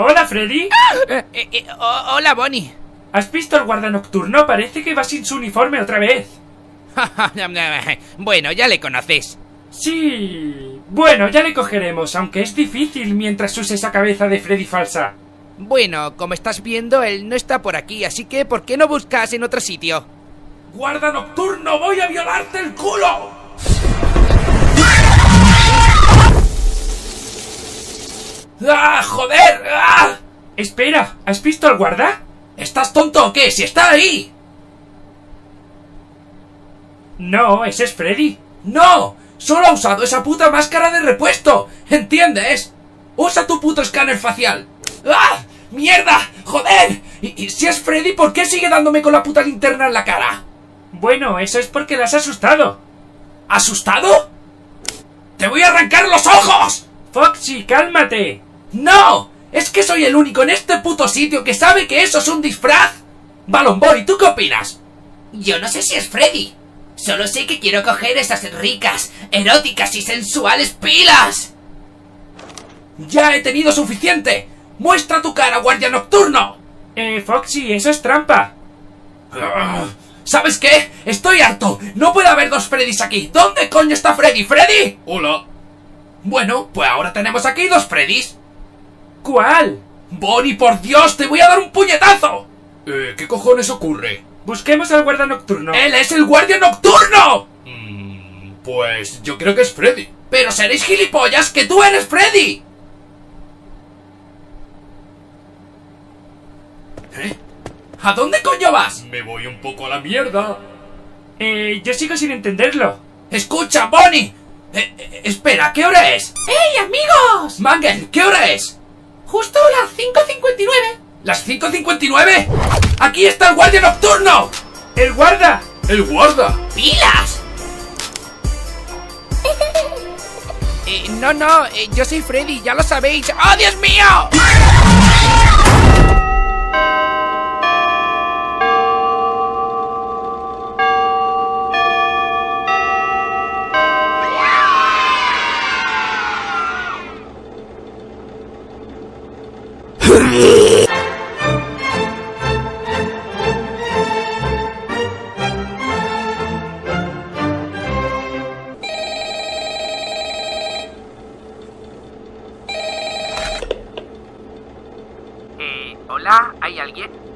Hola, Freddy. Eh, eh, eh, ho- hola, Bonnie. ¿Has visto al guarda nocturno? Parece que va sin su uniforme otra vez. bueno, ya le conoces. Sí. Bueno, ya le cogeremos, aunque es difícil mientras use esa cabeza de Freddy falsa. Bueno, como estás viendo, él no está por aquí, así que ¿por qué no buscas en otro sitio? ¡Guarda nocturno! ¡Voy a violarte el culo! ¡Ah, joder! ¡Ah! Espera, ¿has visto al guarda? ¿Estás tonto o qué? ¡Si está ahí! No, ese es Freddy. ¡No! ¡Solo ha usado esa puta máscara de repuesto! ¿Entiendes? ¡Usa tu puto escáner facial! ¡Ah! ¡Mierda! ¡Joder! Y, y si es Freddy, ¿por qué sigue dándome con la puta linterna en la cara? Bueno, eso es porque la has asustado. ¿Asustado? ¡Te voy a arrancar los ojos! Foxy, cálmate. ¡No! ¿Es que soy el único en este puto sitio que sabe que eso es un disfraz? Balon Boy, ¿tú qué opinas? Yo no sé si es Freddy. Solo sé que quiero coger esas ricas, eróticas y sensuales pilas. ¡Ya he tenido suficiente! ¡Muestra tu cara, guardia nocturno! Eh, Foxy, eso es trampa. Ah, ¿Sabes qué? Estoy harto. No puede haber dos Freddys aquí. ¿Dónde coño está Freddy? ¿Freddy? Hola. Bueno, pues ahora tenemos aquí dos Freddys. ¿Cuál? Bonnie, por Dios, te voy a dar un puñetazo. Eh, ¿qué cojones ocurre? Busquemos al guarda nocturno. ¡Él es el guardia nocturno! Mm, pues yo creo que es Freddy. Pero seréis gilipollas que tú eres Freddy. ¿Eh? ¿A dónde coño vas? Me voy un poco a la mierda. Eh, yo sigo sin entenderlo. Escucha, Bonnie. Eh, eh, espera, ¿qué hora es? ¡Hey, amigos! Mangel, ¿qué hora es? Justo las 5.59. ¿Las 5.59? ¡Aquí está el guardia nocturno! ¡El guarda! ¡El guarda! ¡Pilas! Eh, no, no, eh, yo soy Freddy, ya lo sabéis. ¡Oh, Dios mío! Hola, ¿hay alguien?